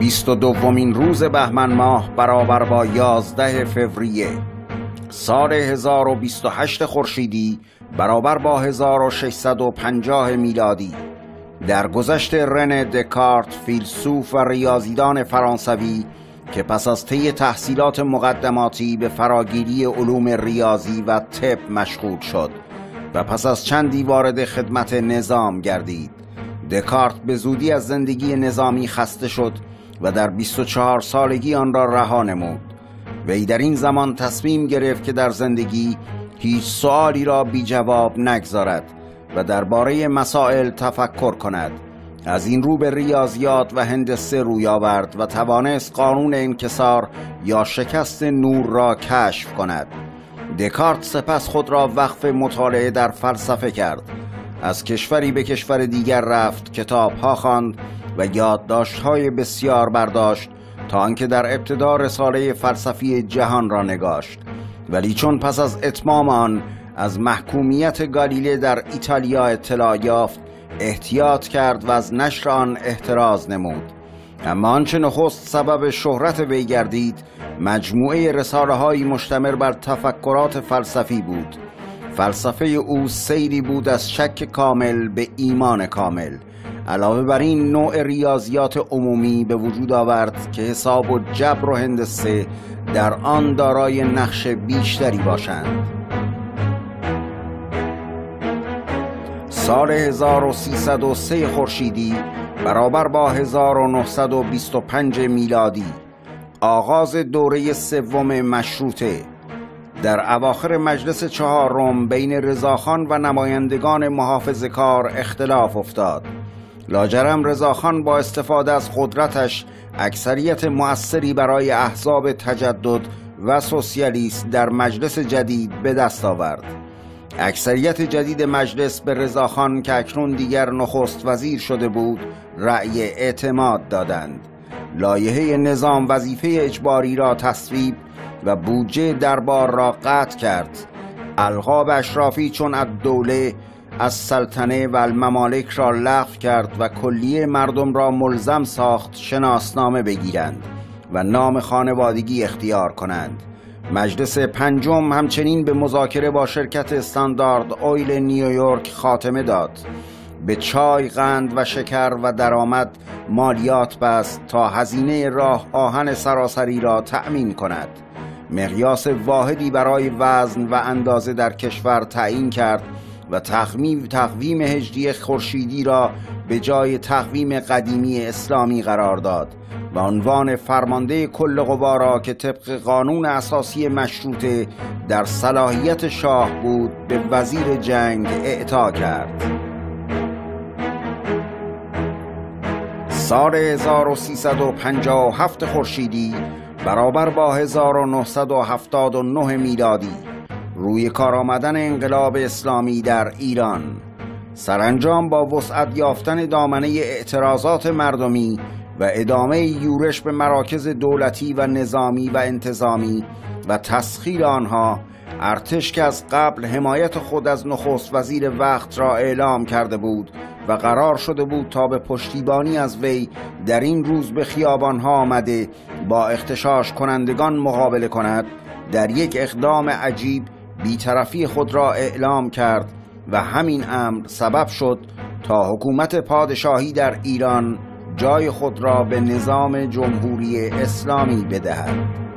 بیست و دومین روز بهمن ماه برابر با یازده فوریه. سال 1028 خورشیدی برابر با 1650 میلادی. در گذشت رن دکارت فیلسوف و ریاضیدان فرانسوی که پس از طی تحصیلات مقدماتی به فراگیری علوم ریاضی و طب مشغول شد و پس از چندی وارد خدمت نظام گردید. دکارت به زودی از زندگی نظامی خسته شد و در 24 سالگی آن را رها نمود. وی در این زمان تصمیم گرفت که در زندگی هیچ سوالی را بی جواب نگذارد و درباره مسائل تفکر کند. از این رو به ریاضیات و هندسه روی آورد و توانست قانون انکسار یا شکست نور را کشف کند. دکارت سپس خود را وقف مطالعه در فلسفه کرد. از کشوری به کشور دیگر رفت کتاب ها خواند و یادداشت های بسیار برداشت تا آنکه در ابتدا رساله فلسفی جهان را نگاشت. ولی چون پس از اتمام آن از محکومیت گالیله در ایتالیا اطلاع یافت احتیاط کرد و از نشر آن احتراز نمود. اما آنچه نخست سبب شهرت وی گردید مجموعه رساله های مشتمل بر تفکرات فلسفی بود. فلسفه او سیری بود از شک کامل به ایمان کامل. علاوه بر این نوع ریاضیات عمومی به وجود آورد که حساب و جبر و هندسه در آن دارای نقش بیشتری باشند. سال 1303 خورشیدی برابر با 1925 میلادی آغاز دوره سوم مشروطه در اواخر مجلس چهارم بین رضاخان و نمایندگان محافظ کار اختلاف افتاد. لاجرم رضاخان با استفاده از قدرتش اکثریت مؤثری برای احزاب تجدد و سوسیالیست در مجلس جدید به دست آورد. اکثریت جدید مجلس به رضاخان که اکنون دیگر نخست وزیر شده بود رأی اعتماد دادند. لایحه نظام وظیفه اجباری را تصویب و بودجه دربار را قطع کرد. القاب اشرافی چون از دوله از سلطنه و الممالک را لغو کرد و کلیه مردم را ملزم ساخت شناسنامه بگیرند و نام خانوادگی اختیار کنند. مجلس پنجم همچنین به مذاکره با شرکت استاندارد اویل نیویورک خاتمه داد. به چای قند و شکر و درآمد مالیات بست تا هزینه راه آهن سراسری را تأمین کند. مقیاس واحدی برای وزن و اندازه در کشور تعیین کرد و تقویم تقویم هجری خورشیدی را به جای تقویم قدیمی اسلامی قرار داد و عنوان فرمانده کل قوا را که طبق قانون اساسی مشروطه در صلاحیت شاه بود به وزیر جنگ اعطا کرد. سال 1357 خورشیدی برابر با 1979 میلادی روی کار آمدن انقلاب اسلامی در ایران. سرانجام با وسعت یافتن دامنه اعتراضات مردمی و ادامه یورش به مراکز دولتی و نظامی و انتظامی و تسخیر آنها ارتش که از قبل حمایت خود از نخست وزیر وقت را اعلام کرده بود و قرار شده بود تا به پشتیبانی از وی در این روز به خیابانها آمده با اختشاش کنندگان مقابله کند. در یک اقدام عجیب بیطرفی خود را اعلام کرد و همین امر سبب شد تا حکومت پادشاهی در ایران جای خود را به نظام جمهوری اسلامی بدهد.